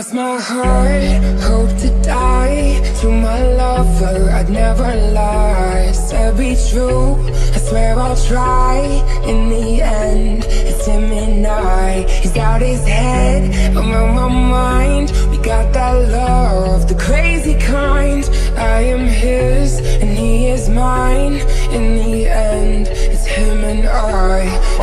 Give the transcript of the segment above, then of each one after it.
My heart, hope to die. To my lover, I'd never lie. Said be true, I swear I'll try. In the end, it's him and I. He's out his head,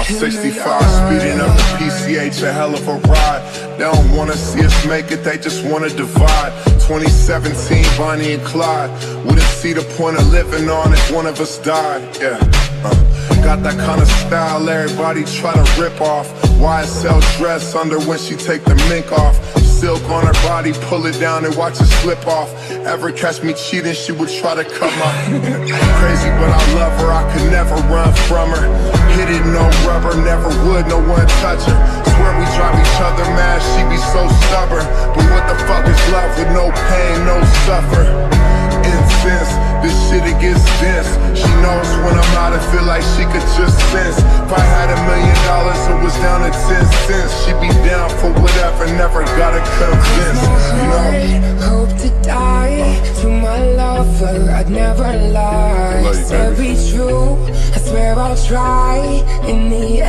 65 I. speeding up the PCH, a hell of a ride. They don't wanna see us make it, they just wanna divide. 2017, Bonnie and Clyde. Wouldn't see the point of living on if one of us died. Yeah. uh. Got that kind of style everybody try to rip off. YSL dress under when she take the mink off. Silk on her body, pull it down and watch it slip off. Ever catch me cheating, she would try to cut my crazy, but I love her. I could never run from her. Hit it, no rubber, never would, no one touch her. Swear we drive each other mad, she be so stubborn. But what the fuck is love with no pain, no suffer? Incense, this shit it gets dense. Knows when I'm out, I feel like she could just sense. If I had a million dollars, it was down to ten cents. She'd be down for whatever, never gotta convince. Heart, hope to die to my lover. I'd never lie. Love you, baby. true. I swear I'll try. In the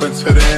I, mobbing to the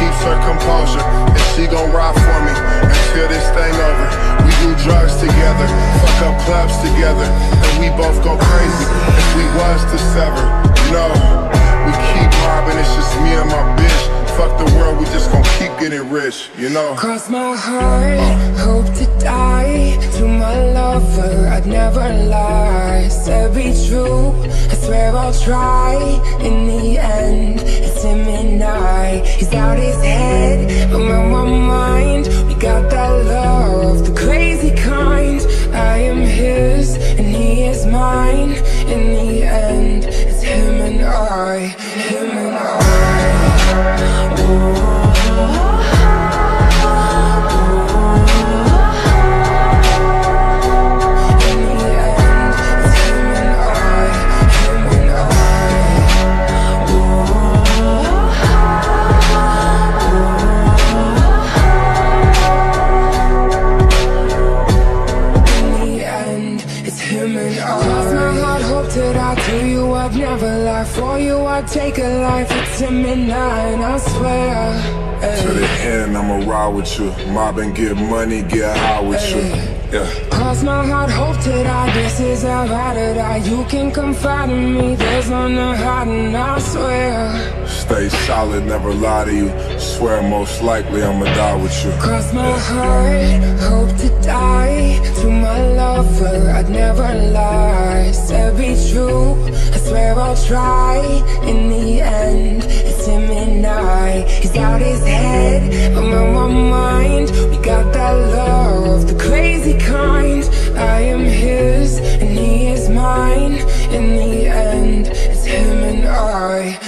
Keeps her composure, and she gon' ride for me until this thing over. We do drugs together, fuck up clubs together, and we both go crazy if we was to sever. You know, we keep mobbing, it's just me and my bitch. Fuck the world, we just gon' keep getting rich, you know. Cross my heart, hope to die to my lover. I'll try. In the end, it's him and I. He's out his head, hope to die you. I'd never lie for you. I'd take a life. It's him and I, I swear. To Ay. the end, I'ma ride with you. Mob and get money, get high with you. Yeah. Cross my heart, hope to die. This is how I to die. You can confide in me. There's no no hiding. I swear. Stay solid, never lie to you. Swear most likely I'ma die with you. Cross my heart, hope to die to my lover. I'd never lie. Said be true, I swear I'll try. In the end, it's him and I. He's out his head, I'm on my mind. We got that love, the crazy kind. I am his, and he is mine. In the end, it's him and I,